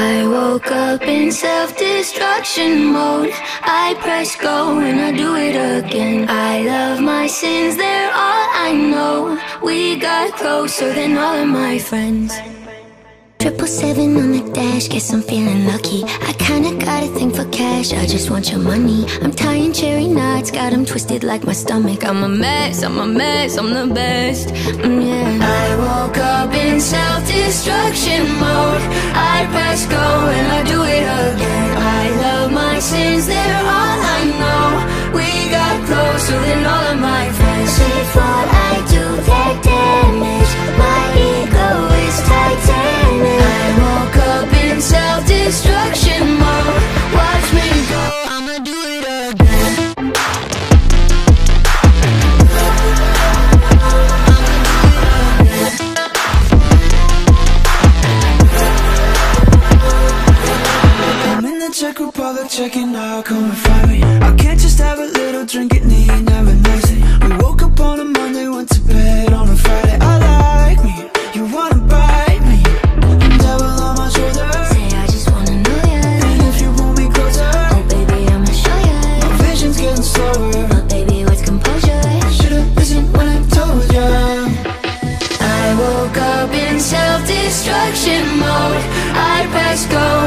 I woke up in self-destruction mode. I press go and I do it again. I love my sins, they're all I know. We got closer than all of my friends. Triple seven on the dash, guess I'm feeling lucky. I kinda got a thing for cash, I just want your money. I'm tying cherry knots, got them twisted like my stomach. I'm a mess, I'm a mess, I'm the best, mm, yeah. I woke up in self-destruction I go and I do it again. I love my sins, The Czech Republic, checking out, come and find me. I can't just have a little drink, it need never nice We woke up on a Monday, went to bed on a Friday. I like me, you wanna bite me. I'm devil on my shoulder. Say I just wanna know ya. And if you pull me closer. Oh baby, I'ma show ya. My vision's getting slower. But baby, what's composure? Should've listened when I told ya. I woke up in self-destruction mode. I press go